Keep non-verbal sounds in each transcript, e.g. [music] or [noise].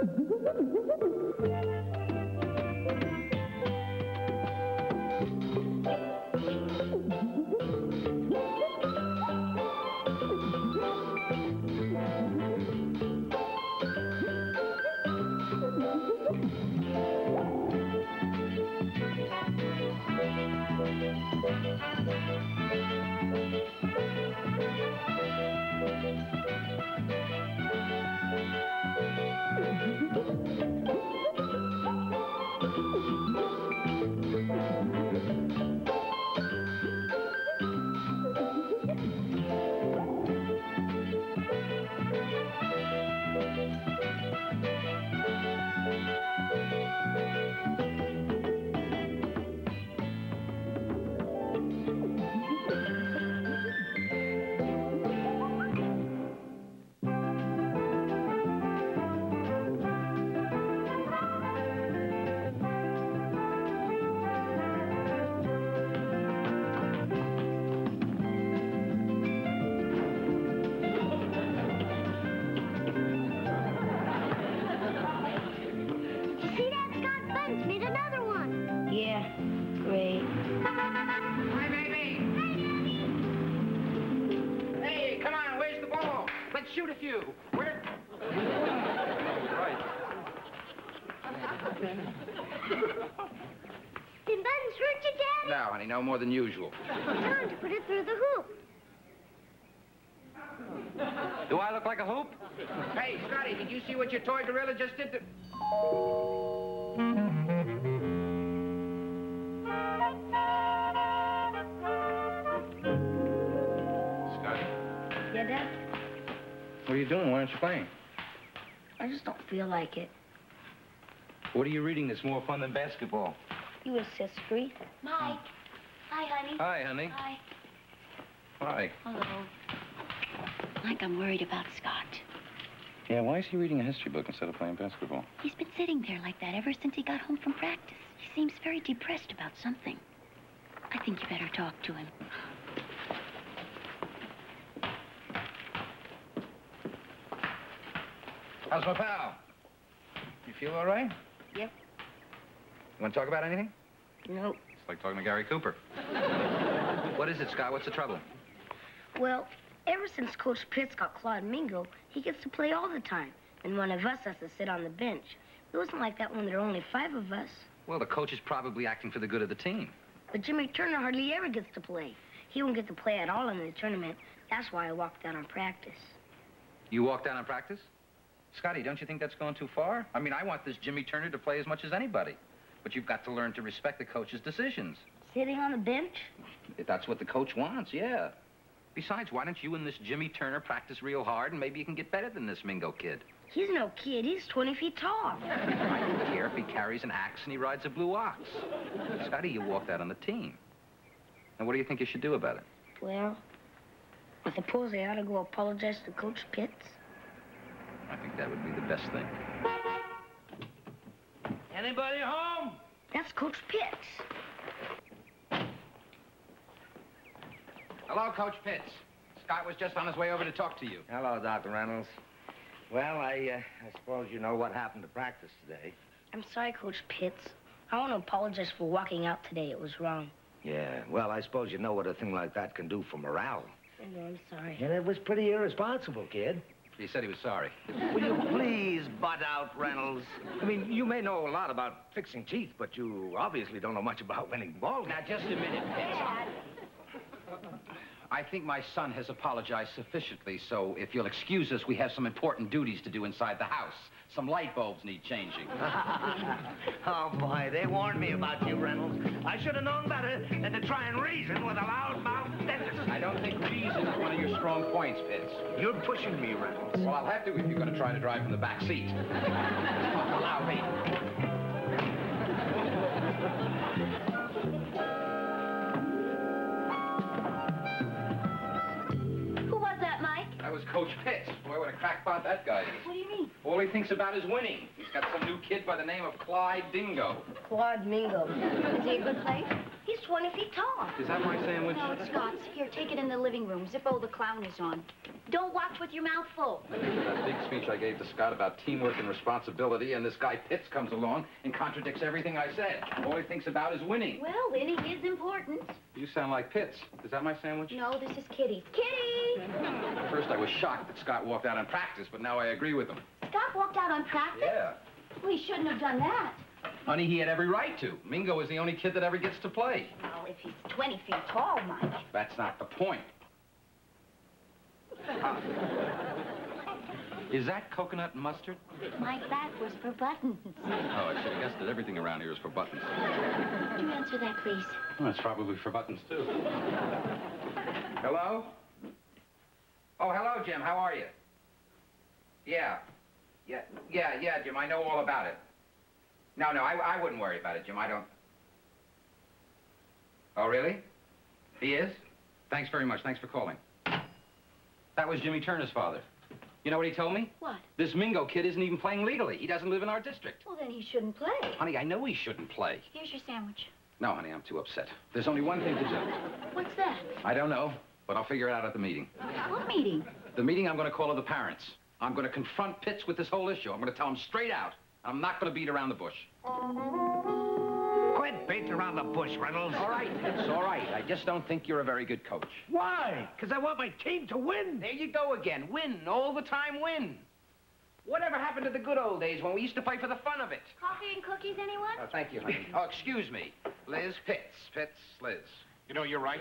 Thank [laughs] you. Daddy? No, honey, no more than usual. Time to put it through the hoop. Do I look like a hoop? Hey, Scotty, did you see what your toy gorilla just did to... Scotty, Yeah, Dad? what are you doing? Why aren't you playing? I just don't feel like it. What are you reading that's more fun than basketball? You assist Street. Mike. Hi, honey. Hi, honey. Hi. Hi. Hello. Mike, I'm worried about Scott. Yeah, why is he reading a history book instead of playing basketball? He's been sitting there like that ever since he got home from practice. He seems very depressed about something. I think you better talk to him. How's my pal? You feel all right? Yep. You want to talk about anything? Nope. It's like talking to Gary Cooper. [laughs] what is it, Scott? What's the trouble? Well, ever since Coach Pitts got Claude Mingo, he gets to play all the time. And one of us has to sit on the bench. It wasn't like that when there were only five of us. Well, the coach is probably acting for the good of the team. But Jimmy Turner hardly ever gets to play. He won't get to play at all in the tournament. That's why I walked out on practice. You walked down on practice? Scotty, don't you think that's going too far? I mean, I want this Jimmy Turner to play as much as anybody. But you've got to learn to respect the coach's decisions. Sitting on the bench? If that's what the coach wants, yeah. Besides, why don't you and this Jimmy Turner practice real hard and maybe you can get better than this Mingo kid? He's no kid. He's 20 feet tall. I don't care if he carries an axe and he rides a blue ox. Scotty, you walked out on the team. And what do you think you should do about it? Well, I suppose I ought to go apologize to Coach Pitts. I think that would be the best thing. Anybody home? That's Coach Pitts. Hello, Coach Pitts. Scott was just on his way over to talk to you. Hello, Dr. Reynolds. Well, I, uh, I suppose you know what happened to practice today. I'm sorry, Coach Pitts. I want to apologize for walking out today. It was wrong. Yeah, well, I suppose you know what a thing like that can do for morale. I know, I'm sorry. And it was pretty irresponsible, kid. He said he was sorry. Will you please butt out, Reynolds? I mean, you may know a lot about fixing teeth, but you obviously don't know much about winning ball. Now, just a minute, Pitts. I think my son has apologized sufficiently, so if you'll excuse us, we have some important duties to do inside the house. Some light bulbs need changing. [laughs] oh, boy, they warned me about you, Reynolds. I should have known better than to try and reason with a loud-mouthed dentist. I don't think reason is one of your strong points, Pitts. You're pushing me, Reynolds. Well, I'll have to if you're going to try to drive from the back seat. [laughs] Allow me. Coach Pitts. Boy, what a crackpot that guy is. What do you mean? All he thinks about is winning. He's got some new kid by the name of Clyde Dingo. Claude Mingo. Is he a good player? He's 20 feet tall. Is that my sandwich? No, it's Scott's. Here, take it in the living room. Zippo the clown is on. Don't watch with your mouth full. That big speech I gave to Scott about teamwork and responsibility, and this guy Pitts comes along and contradicts everything I said. All he thinks about is winning. Well, winning is important. You sound like Pitts. Is that my sandwich? No, this is Kitty. Kitty! At first, I was shocked that Scott walked out on practice, but now I agree with him. Scott walked out on practice? Yeah. Well, he shouldn't have done that. Honey, he had every right to. Mingo is the only kid that ever gets to play. Well, if he's 20 feet tall, Mike. That's not the point. Uh, is that coconut mustard? Mike, that was for buttons. Oh, I should have guessed that everything around here is for buttons. Would you answer that, please? Well, it's probably for buttons, too. Hello? Oh, hello, Jim. How are you? Yeah. Yeah, yeah, yeah, Jim. I know all about it. No, no, I, I wouldn't worry about it, Jim. I don't... Oh, really? He is? Thanks very much. Thanks for calling. That was Jimmy Turner's father. You know what he told me? What? This Mingo kid isn't even playing legally. He doesn't live in our district. Well, then he shouldn't play. Honey, I know he shouldn't play. Here's your sandwich. No, honey, I'm too upset. There's only one thing to do. What's that? I don't know, but I'll figure it out at the meeting. What meeting? The meeting, I'm going to call of the parents. I'm going to confront Pitts with this whole issue. I'm going to tell him straight out. I'm not going to beat around the bush. Quit beating around the bush, Reynolds. All right, it's all right. I just don't think you're a very good coach. Why? Because I want my team to win. There you go again. Win. All the time win. Whatever happened to the good old days when we used to play for the fun of it? Coffee and cookies, anyone? Oh, thank you, honey. Oh, excuse me. Liz Pitts. Pitts, Liz. You know, you're right.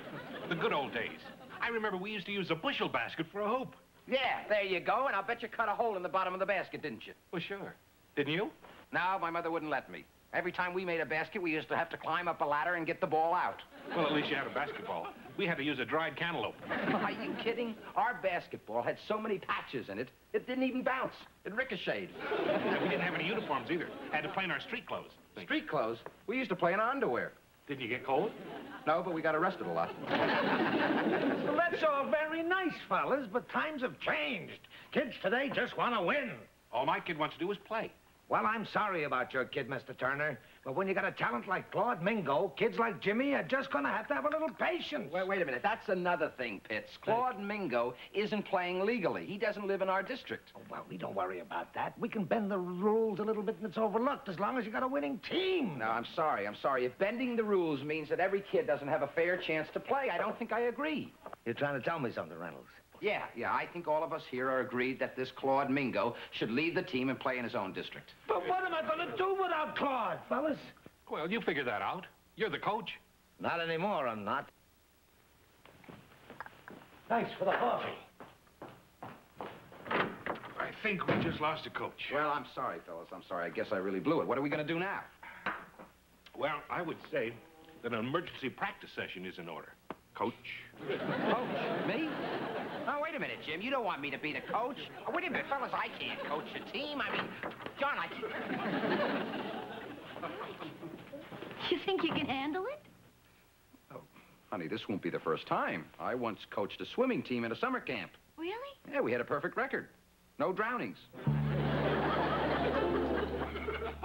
The good old days. I remember we used to use a bushel basket for a hoop. Yeah, there you go. And I'll bet you cut a hole in the bottom of the basket, didn't you? Well, sure. Didn't you? No, my mother wouldn't let me. Every time we made a basket, we used to have to climb up a ladder and get the ball out. Well, at least you had a basketball. We had to use a dried cantaloupe. [laughs] Are you kidding? Our basketball had so many patches in it, it didn't even bounce. It ricocheted. We didn't have any uniforms either. Had to play in our street clothes. Street clothes, we used to play in our underwear. Didn't you get cold? No, but we got arrested a lot. Well, that's all very nice, fellas, but times have changed. Kids today just want to win. All my kid wants to do is play. Well, I'm sorry about your kid, Mr. Turner. But when you got a talent like Claude Mingo, kids like Jimmy are just going to have to have a little patience. Wait, wait a minute. That's another thing, Pitts. Claude Mingo isn't playing legally. He doesn't live in our district. Oh, well, we don't worry about that. We can bend the rules a little bit and it's overlooked as long as you got a winning team. No, I'm sorry. I'm sorry. If bending the rules means that every kid doesn't have a fair chance to play, I don't think I agree. You're trying to tell me something, Reynolds. Yeah, yeah, I think all of us here are agreed that this Claude Mingo should leave the team and play in his own district. But what am I going to do without Claude, fellas? Well, you figure that out. You're the coach. Not anymore, I'm not. Thanks for the coffee. I think we just lost a coach. Well, I'm sorry, fellas. I'm sorry. I guess I really blew it. What are we going to do now? Well, I would say that an emergency practice session is in order. Coach. [laughs] Coach? Me? Oh, wait a minute, Jim. You don't want me to be the coach. Oh, wait a minute, fellas. I can't coach a team. I mean, John, I can't. [laughs] You think you can handle it? Oh, honey, this won't be the first time. I once coached a swimming team in a summer camp. Really? Yeah, we had a perfect record. No drownings.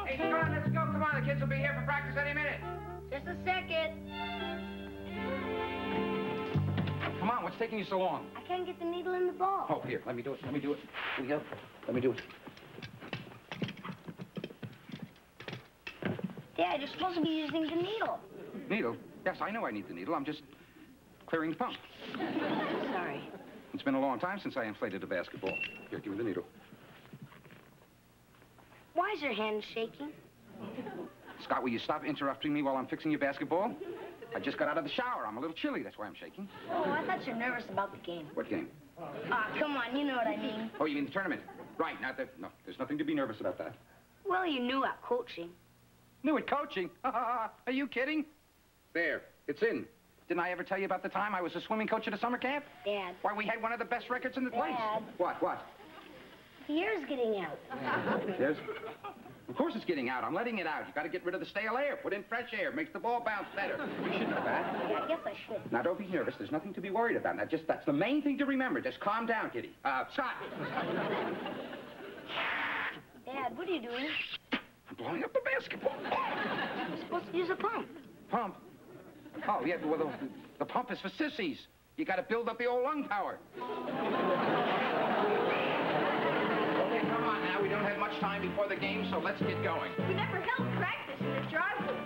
hey, John, let's go. Come on, the kids will be here for practice any minute. Just a second. What's taking you so long? I can't get the needle in the ball. Oh, here, let me do it. Let me do it. Will you help? Let me do it. Dad, you're supposed to be using the needle. Needle? Yes, I know I need the needle. I'm just clearing the pump. Sorry. It's been a long time since I inflated a basketball. Here, give me the needle. Why is your hand shaking? Scott, will you stop interrupting me while I'm fixing your basketball? I just got out of the shower. I'm a little chilly. That's why I'm shaking. Oh, I thought you're nervous about the game. What game? Ah, come on, you know what I mean. Oh, you mean the tournament? Right. Not that. No, there's nothing to be nervous about that. Well, you knew about coaching. Knew it coaching. [laughs] Are you kidding? There. It's in. Didn't I ever tell you about the time I was a swimming coach at a summer camp? Dad, Why, we had one of the best records in the place. Dad. What? What? The air's getting out. Yes? Of course it's getting out. I'm letting it out. You got to get rid of the stale air. Put in fresh air. Makes the ball bounce better. You should know that. Yeah, I guess I should. Now, don't be nervous. There's nothing to be worried about. Now, just that's the main thing to remember. Just calm down, Kitty. Uh, Scott. Dad, what are you doing? I'm blowing up the basketball. You're supposed to use a pump. Pump. Oh, yeah, well, the, the pump is for sissies. You got to build up the old lung power. Much time before the game, so let's get going. We never held practice in the driveway.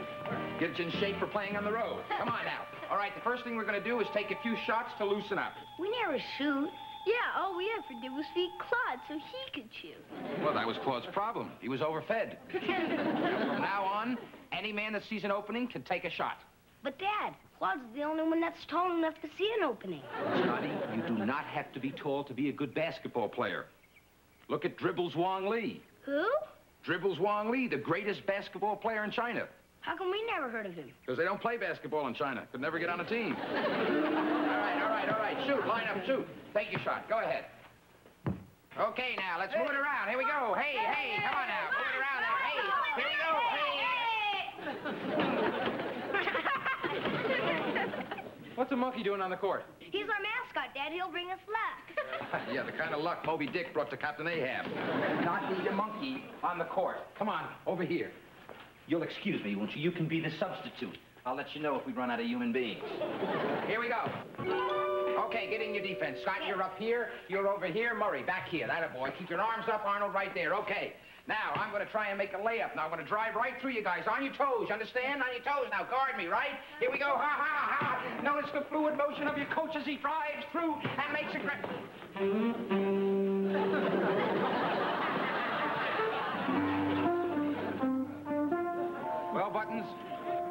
Get you in shape for playing on the road. Come on now. All right, the first thing we're going to do is take a few shots to loosen up. We never shoot. Yeah, all we ever did was feed Claude so he could shoot. Well, that was Claude's problem. He was overfed. [laughs] From now on, any man that sees an opening can take a shot. But, Dad, Claude's the only one that's tall enough to see an opening. Johnny, you do not have to be tall to be a good basketball player. Look at Dribbles Wong Lee. Who? Dribbles Wong Lee, the greatest basketball player in China. How come we never heard of him? Because they don't play basketball in China. Could never get on a team. [laughs] all right, all right, all right. Shoot, line up, shoot. Take your shot. Go ahead. Okay, now, let's move it around. Here we go. Hey, hey, come on now. Move it around now. Hey, here we go. Hey. [laughs] What's a monkey doing on the court? He's our mascot, Dad. He'll bring us luck. [laughs] yeah, the kind of luck Moby Dick brought to Captain Ahab. Not need a monkey on the court. Come on, over here. You'll excuse me, won't you? You can be the substitute. I'll let you know if we run out of human beings. Here we go. Okay, get in your defense. Scott, you're up here. You're over here. Murray, back here. That a boy. Keep your arms up. Arnold, right there. Okay. Now, I'm going to try and make a layup. Now, I'm going to drive right through you guys. On your toes. You understand? On your toes. Now, guard me, right? Here we go. Ha, ha, ha. Ha! Notice the fluid motion of your coach as he drives through and makes a great... Well, Buttons,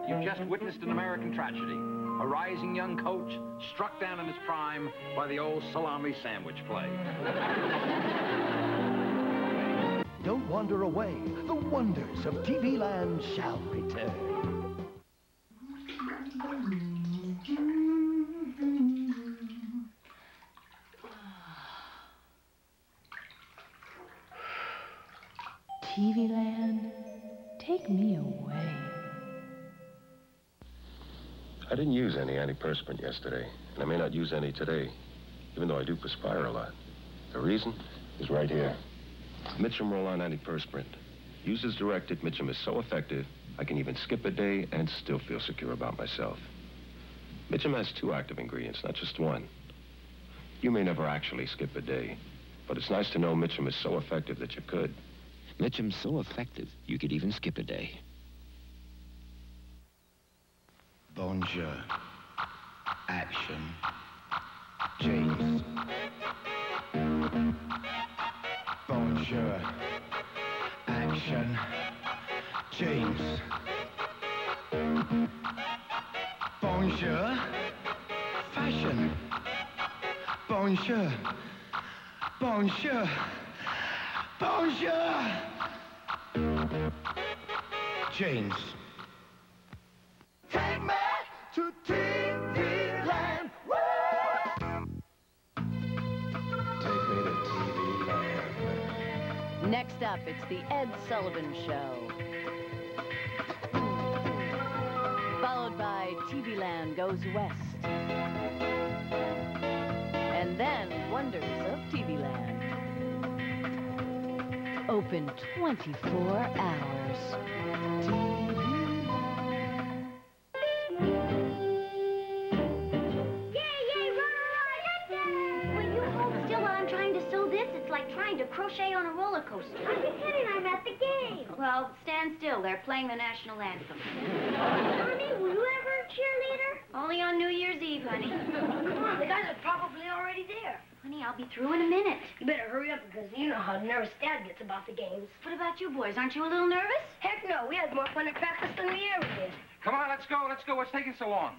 you've just witnessed an American tragedy. A rising young coach struck down in his prime by the old salami sandwich play. Don't wander away. The wonders of TV Land shall return. TV Land, take me away. I didn't use any antiperspirant yesterday, and I may not use any today, even though I do perspire a lot. The reason is right here. Mitchum Roll-On antiperspirant. Used as directed, Mitchum is so effective, I can even skip a day and still feel secure about myself. Mitchum has two active ingredients, not just one. You may never actually skip a day, but it's nice to know Mitchum is so effective that you could. Mitchum's so effective, you could even skip a day. Bonjour. Action. James. Bonjour. Action. James. Bonjour. Fashion. Bonjour. Bonjour. Bonjour. James. Next up, it's the Ed Sullivan Show. Followed by TV Land Goes West. And then Wonders of TV Land. Open 24 hours. Roller coaster. I'm kidding, I'm at the game. Well, stand still. They're playing the national anthem. Mommy, were you ever a cheerleader? Only on New Year's Eve, honey. [laughs] Come on, the guys are probably already there. Honey, I'll be through in a minute. You better hurry up because you know how nervous Dad gets about the games. What about you boys? Aren't you a little nervous? Heck no, we had more fun at practice than we ever did. Come on, let's go, let's go. What's taking so long?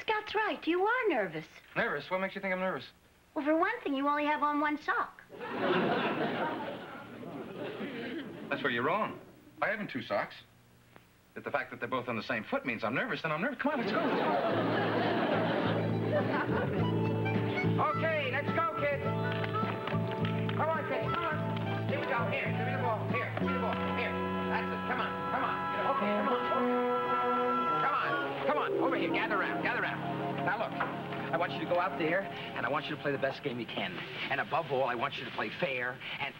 Scott's right. You are nervous. Nervous? What makes you think I'm nervous? Well, for one thing, you only have on one sock. That's where you're wrong. I haven't two socks. But the fact that they're both on the same foot means I'm nervous, then I'm nervous. Come on, let's go. okay, let's go, kids. Come on, kids, come on. Here we go. Here, give me the ball. Here, give me the ball. Here. That's it. Come on, come on. Okay, come on. Come on, come on. Over here. Gather around, gather around. Now, look. I want you to go out there, and I want you to play the best game you can. And above all, I want you to play fair and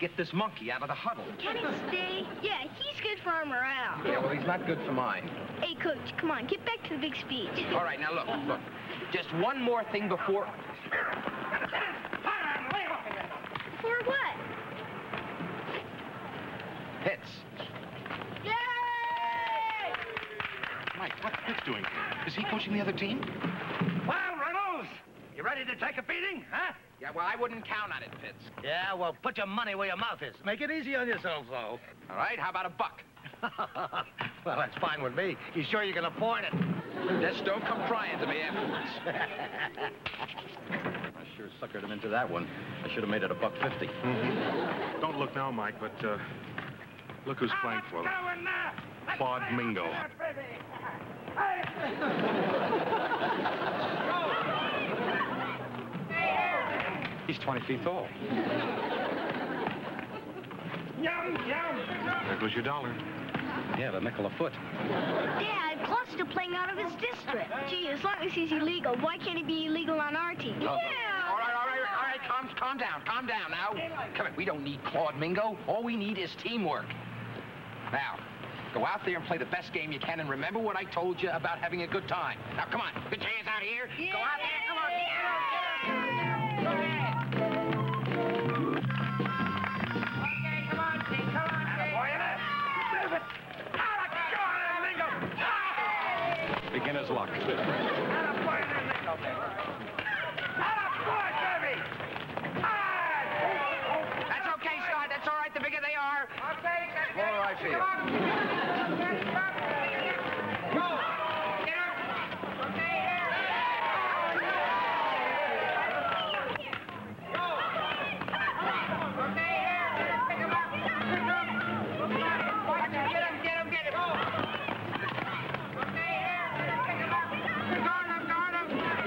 get this monkey out of the huddle. Can he stay? Yeah, he's good for our morale. Yeah, well, he's not good for mine. Hey, Coach, come on, get back to the big speech. All right, now look, look. Just one more thing before. For what? Doing here? Is he coaching the other team? Well, Reynolds, you ready to take a beating, huh? Yeah, well, I wouldn't count on it, Pitts. Yeah, well, put your money where your mouth is. Make it easy on yourself, though. All right, how about a buck? [laughs] well, that's fine with me. You sure you can afford it? Just don't come crying to me afterwards. [laughs] I sure suckered him into that one. I should have made it a buck 50 Mm-hmm. Don't look now, Mike, but uh, look who's playing for them. Claude Mingo. [laughs] He's 20 feet tall. Yum, yum. There goes your dollar. Yeah, the nickel a foot. Dad, Claude's still playing out of his district. Gee, as long as he's illegal, why can't he be illegal on our team? Oh. Yeah. All right, all right, all right, calm, calm down, calm down now. Come on, we don't need Claude Mingo. All we need is teamwork. Now, go out there and play the best game you can, and remember what I told you about having a good time. Now, come on, put your hands out here. Go out there, come on. Yeah. Go ahead. Okay, come on, Steve, come on, Steve. Beginner's luck. That's okay, Scott. That's all right. The bigger they are. Okay, The more I feel.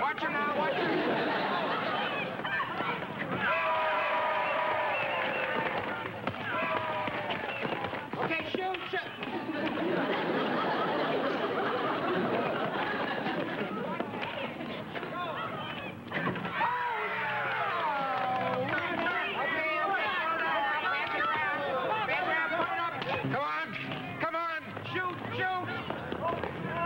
Watch him now, watch him. Okay, shoot, shoot. Come on, come on, shoot, shoot.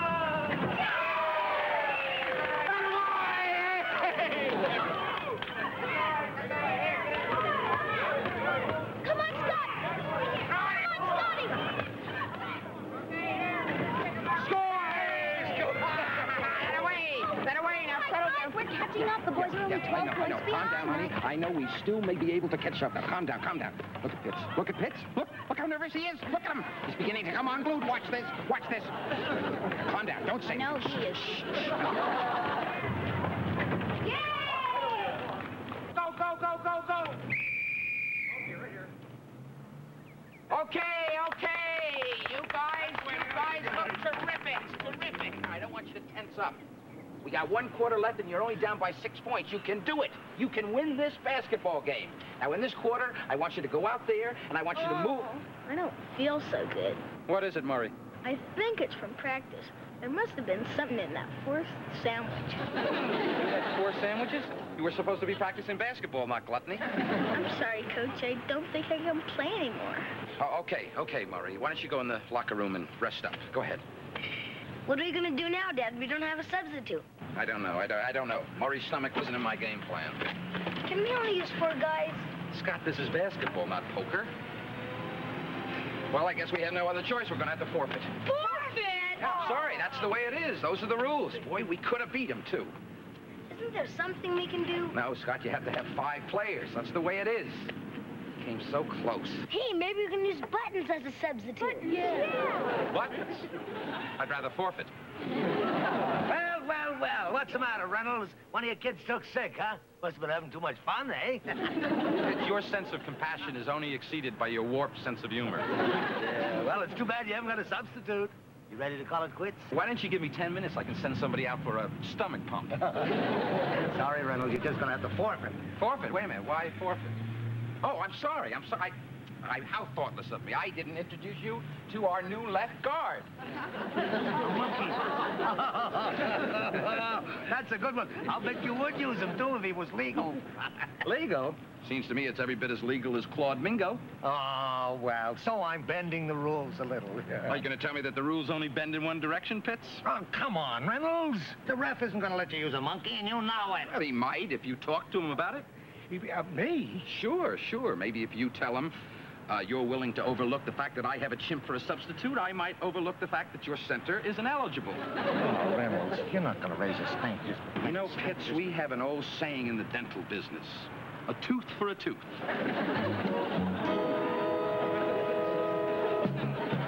Come on, Scott! Come on, Scotty! That away! That away! Now settle down. We're catching up. The boys are only Yeah, I 12 know, I points know. Calm down, honey. behind. I know we still may be able to catch up. Now, calm down, calm down. Look at Pitts. Look at Pitts. Look, look how nervous he is. Look at him. He's beginning to come on. unglued. Watch this. Watch this. Calm down. Don't say. No, he is. Go, go, go, go, go. Okay, okay. You guys, you guys look terrific. Terrific. I don't want you to tense up. We got one quarter left and you're only down by six points. You can do it. You can win this basketball game. Now, in this quarter, I want you to go out there and I want you to oh, move. I don't feel so good. What is it, Murray? I think it's from practice. There must have been something in that fourth sandwich. [laughs] Four sandwiches? You were supposed to be practicing basketball, not gluttony. [laughs] I'm sorry, Coach. I don't think I can play anymore. Oh, okay, okay, Murray. Why don't you go in the locker room and rest up? Go ahead. What are you going to do now, Dad? We don't have a substitute. I don't know. I don't, I don't know. Murray's stomach wasn't in my game plan. Can we only use four guys? Scott, this is basketball, not poker. Well, I guess we have no other choice. We're going to have to forfeit. Forfeit! Yeah, I'm sorry. That's the way it is. Those are the rules. Boy, we could have beat him, too. Isn't there something we can do? No, Scott, you have to have five players. That's the way it is. Came so close. Hey, maybe we can use buttons as a substitute. Yeah. Buttons? I'd rather forfeit. Well, well, well. What's the matter, Reynolds? One of your kids took sick, huh? Must have been having too much fun, eh? [laughs] Your sense of compassion is only exceeded by your warped sense of humor. yeah, well, it's too bad you haven't got a substitute. You ready to call it quits? Why don't you give me 10 minutes? I can send somebody out for a stomach pump. [laughs] Sorry, Reynolds. You're just going to have to forfeit. Forfeit? Wait a minute. Why forfeit? Oh, I'm sorry. I'm sorry. I, how thoughtless of me. I didn't introduce you to our new left guard. [laughs] That's a good one. I'll bet you would use him, too, if he was legal. [laughs] Legal? Seems to me it's every bit as legal as Claude Mingo. Oh, well, so I'm bending the rules a little. Are you going to tell me that the rules only bend in one direction, Pitts? Oh, come on, Reynolds. The ref isn't going to let you use a monkey, and you know it. Well, he might if you talk to him about it. Uh, me? Sure, sure. Maybe if you tell him uh, you're willing to overlook the fact that I have a chimp for a substitute, I might overlook the fact that your center is ineligible. Oh, Reynolds, you're not going to raise a stink. You know, Pitts, we have an old saying in the dental business. A tooth for a tooth. [laughs]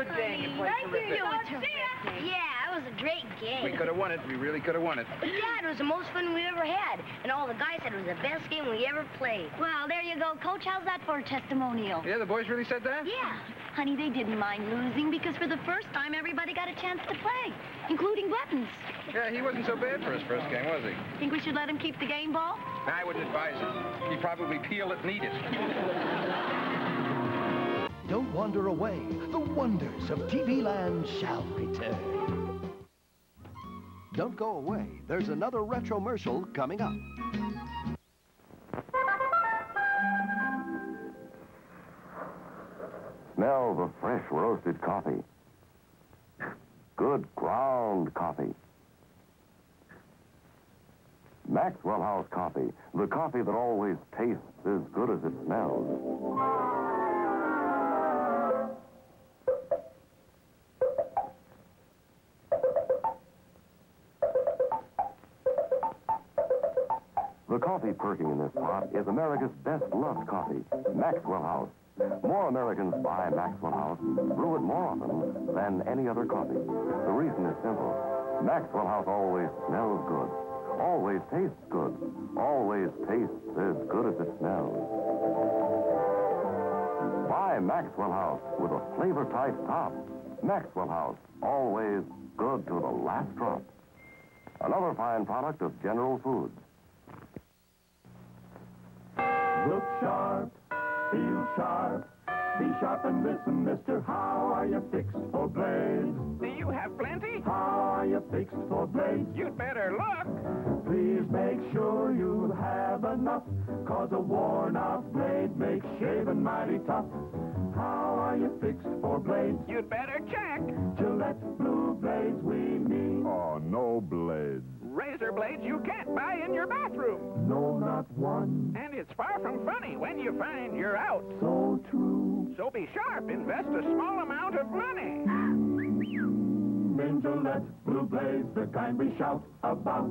Good game. You played terrific. Yeah, that was a great game. We could have won it. We really could have won it. Dad, it was the most fun we ever had. And all the guys said it was the best game we ever played. Well, there you go, Coach. How's that for a testimonial? Yeah, the boys really said that? Yeah. Honey, they didn't mind losing because for the first time, everybody got a chance to play, including Buttons. Yeah, he wasn't so bad for his first game, was he? Think we should let him keep the game ball? I wouldn't advise it. He'd probably peel it and eat it. Wander away. The wonders of TV Land shall return. Don't go away. There's another retromercial coming up. Smell the fresh roasted coffee. Good ground coffee. Maxwell House coffee, the coffee that always tastes as good as it smells. Coffee perking in this pot is America's best loved coffee, Maxwell House. More Americans buy Maxwell House, brew it more often than any other coffee. The reason is simple. Maxwell House always smells good, always tastes good, always tastes as good as it smells. Buy Maxwell House with a flavor-tight top. Maxwell House, always good to the last drop. Another fine product of General Foods. Look sharp, feel sharp. Be sharp and listen, mister. How are you fixed for blades? Do you have plenty? How are you fixed for blades? You'd better look. Please make sure you have enough, cause a worn out blade makes shaving mighty tough. How are you fixed for blades? You'd better check. Gillette blue blades we need. Oh, no blades. Razor blades you can't buy in your bathroom. No, not one. And it's far from funny when you find you're out. So true. So be sharp. Invest a small amount of money. Gillette blue blades, the kind we shout about.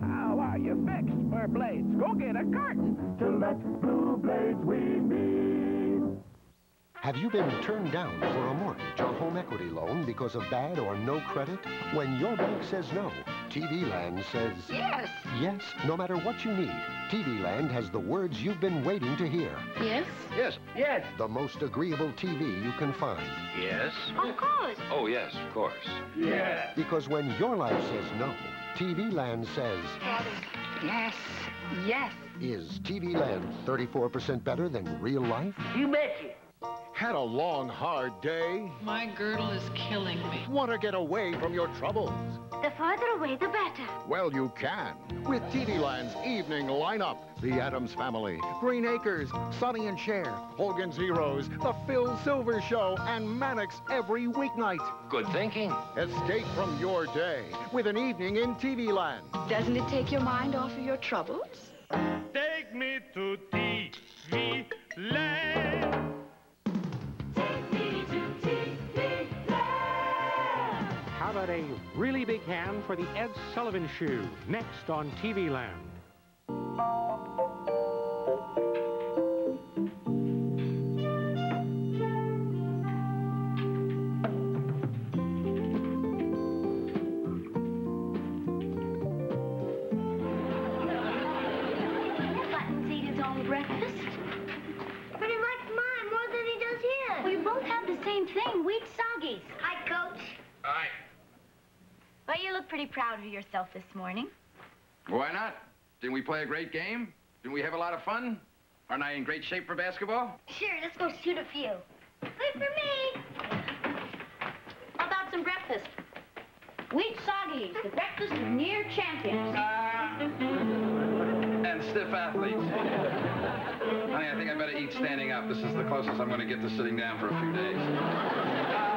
How are you fixed for blades? Go get a carton. Gillette blue blades we need. Have you been turned down for a mortgage or home equity loan because of bad or no credit? When your bank says no, TV Land says Yes. yes, no matter what you need. TV Land has the words you've been waiting to hear. Yes? Yes. Yes. The most agreeable TV you can find. Yes. Of course. Oh, yes, of course. Yes. Because when your life says no, TV Land says, Yes. Yes. is TV Land 34% better than real life? You betcha. Had a long, hard day? My girdle is killing me. Want to get away from your troubles? The farther away, the better. Well, you can. With TV Land's evening lineup. The Addams Family, Green Acres, Sonny and Cher, Hogan's Heroes, The Phil Silver Show, and Mannix every weeknight. Good thinking. Escape from your day with an evening in TV Land. Doesn't it take your mind off of your troubles? Take me to TV Land. About a really big hand for the Ed Sullivan Show, next on TV Land. Breakfast. But he likes mine more than he does his. We both have the same thing, wheat soggies. Hi, Coach. Hi. Well, you look pretty proud of yourself this morning. Why not? Didn't we play a great game? Didn't we have a lot of fun? Aren't I in great shape for basketball? Sure, let's go shoot a few. Wait for me. How about some breakfast? Wheat soggies, the breakfast of near champions. Ah, and stiff athletes. Honey, I think I better eat standing up. This is the closest I'm going to get to sitting down for a few days.